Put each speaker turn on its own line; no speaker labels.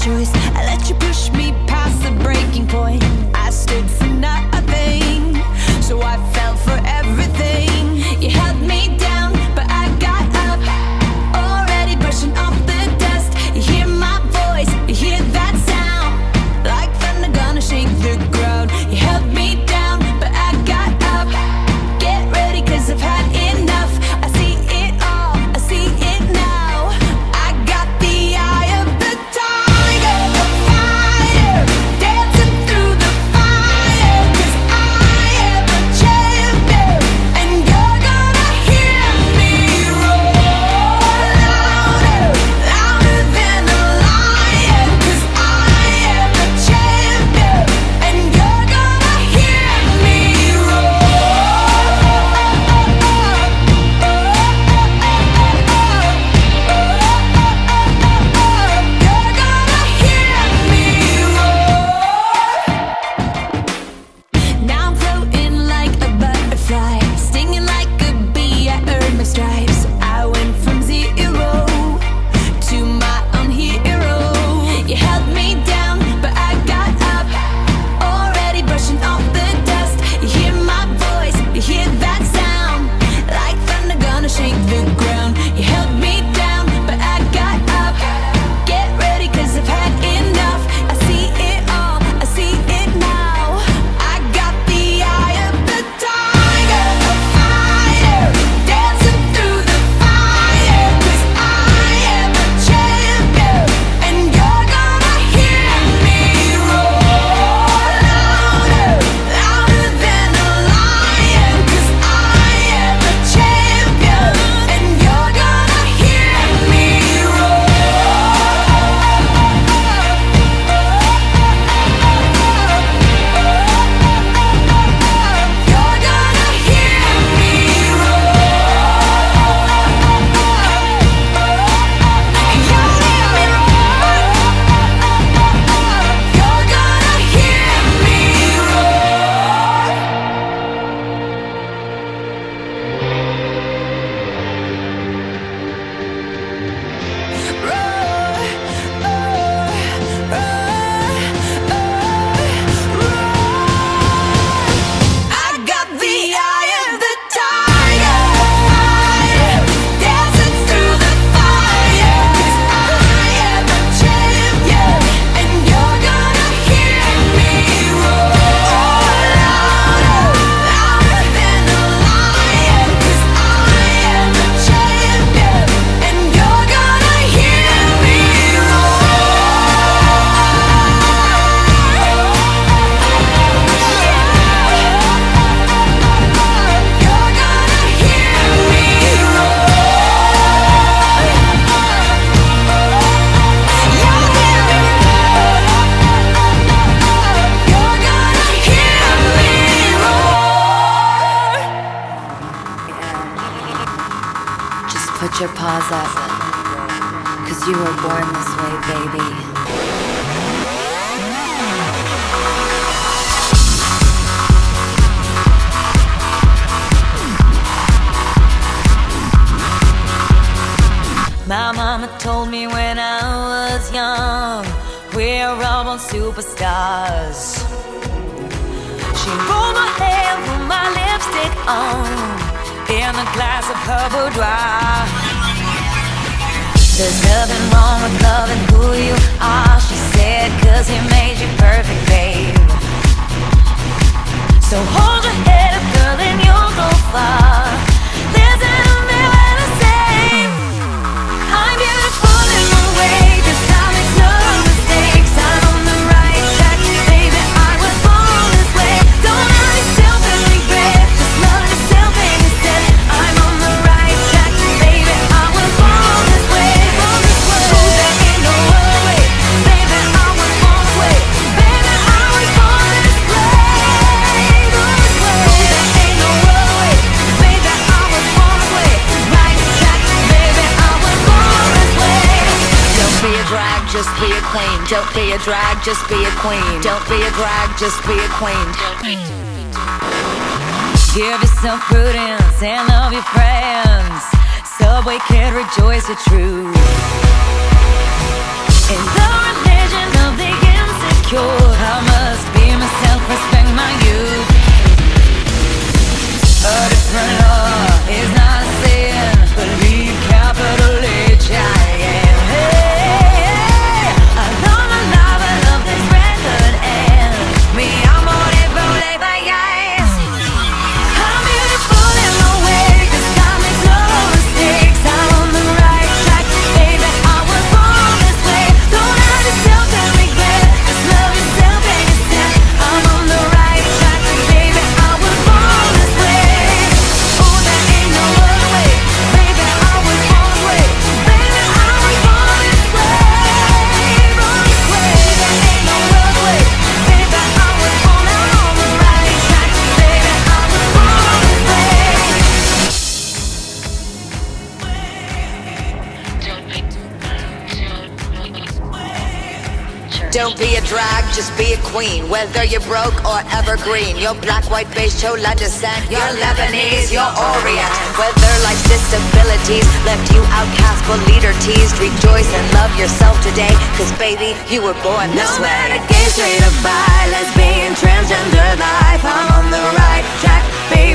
choice. Your paws up. Cause you were born this way, baby.
My mama told me when I was young, we're all born superstars. She rolled my hair, put my lipstick on, in a glass of her boudoir. There's nothing wrong with loving who you are, she said, cause he made you perfect, babe. So hold your head up, girl, and you'll go far. Don't
be a drag, just be a queen. Don't be a drag, just be a queen.
Give yourself prudence and love your friends. Subway kid, rejoice the truth. In the religion of the insecure, I must be myself, respect my youth. A different law is Don't
be a drag, just be a queen. Whether you're broke or evergreen, you're black, white, beige, chola descent, you're Lebanese, you're Orient. Whether life's disabilities left you outcast but leader teased, rejoice and love yourself today, cause baby, you were born this way.
No matter gay, straight or bi, lesbian, transgender life, I'm on the right track, baby.